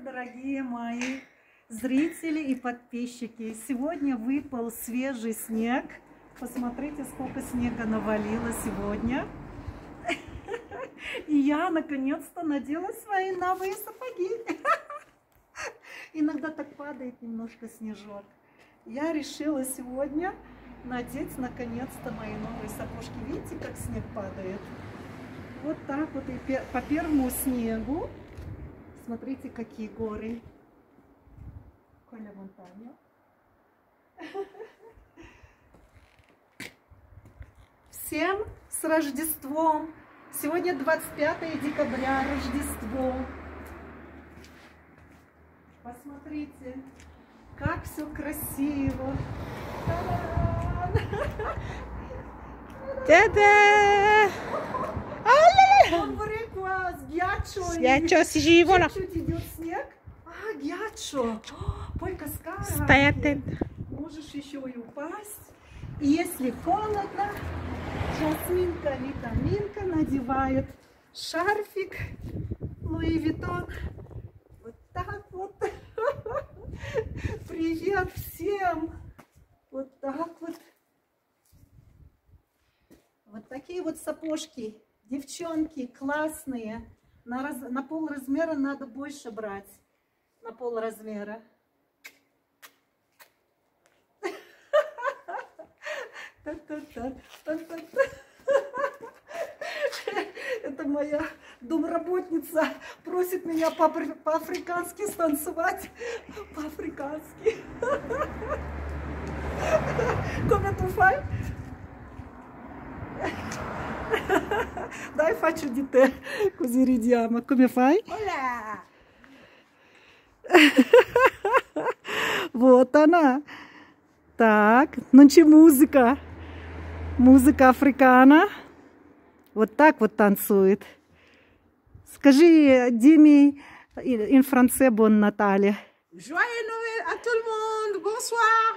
Дорогие мои зрители и подписчики, сегодня выпал свежий снег. Посмотрите, сколько снега навалило сегодня. И я наконец-то надела свои новые сапоги. Иногда так падает немножко снежок. Я решила сегодня надеть наконец-то мои новые сапожки. Видите, как снег падает? Вот так вот и по первому снегу. Смотрите, какие горы. Коля Монтаньо. Всем с Рождеством! Сегодня 25 декабря, Рождество. Посмотрите, как все красиво. Та-да! Ghiaccio si scivola. Чуть-чуть идет снег. А, гиачо. Пой каскара. Attenta. Можешь еще и упасть. И если холодно, Жасминка, витаминка надевает шарфик Луи Виттон. Вот так вот. Привет всем. Вот так вот. Вот такие вот сапожки. Девчонки классные. На, раз, на пол размера надо больше брать. На пол размера. Это моя домработница просит меня по-африкански станцевать. По-африкански. Fai? Dai faccio di te, così ridiamo. Come fai? Hola! Вот она. Так, ночи музыка. Музыка африкана. Вот так вот танцует. Скажи Диме in français bon Natale. Joyeux Noël à tout le monde! Bonsoir!